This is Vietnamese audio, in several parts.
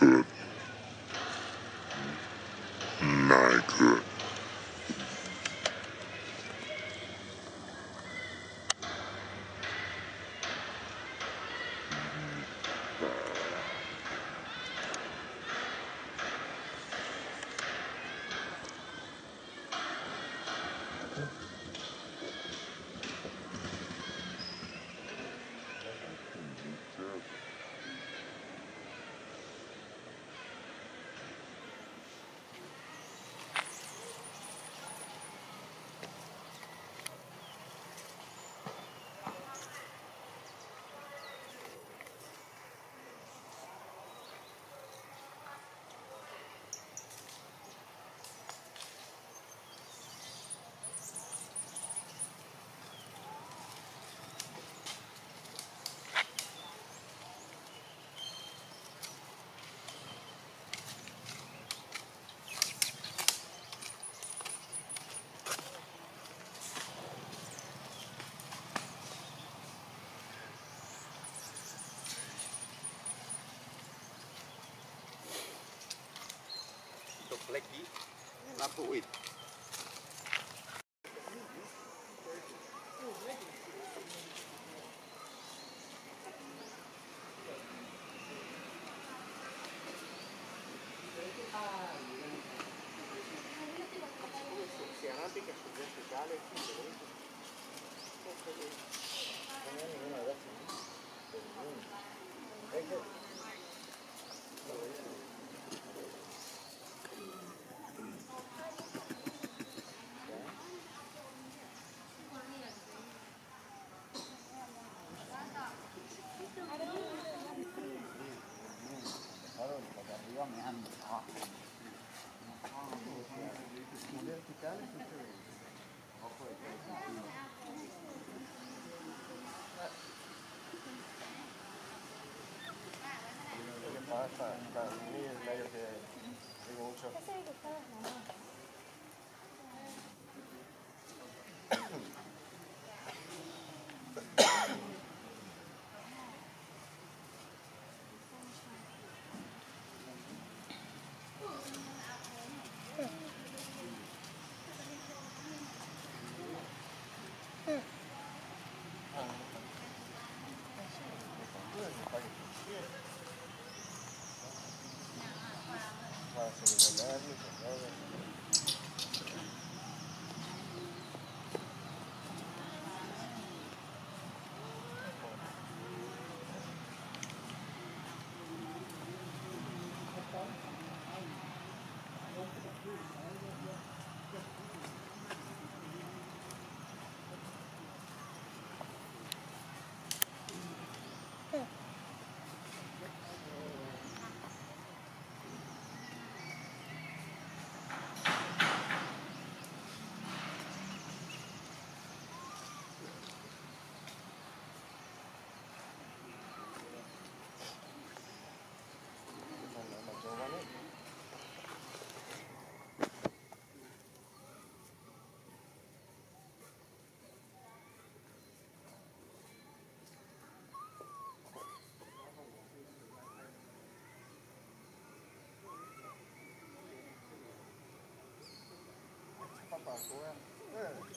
head. lagi. Nak buat. está, está muy en medio que digo mucho. Mm-hmm. Thank. Go ahead.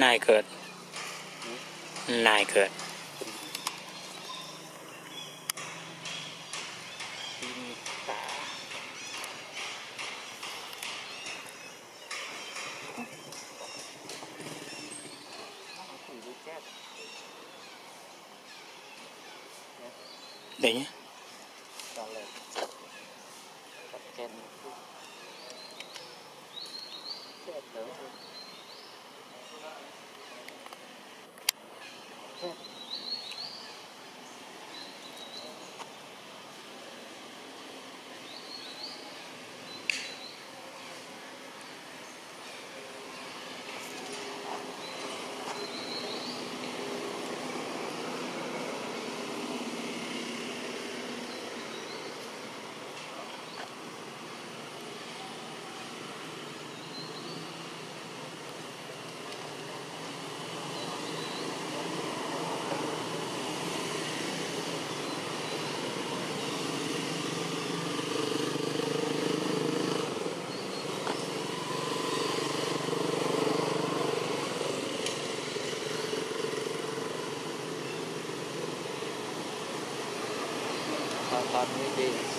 này นายเกิด này nhé family day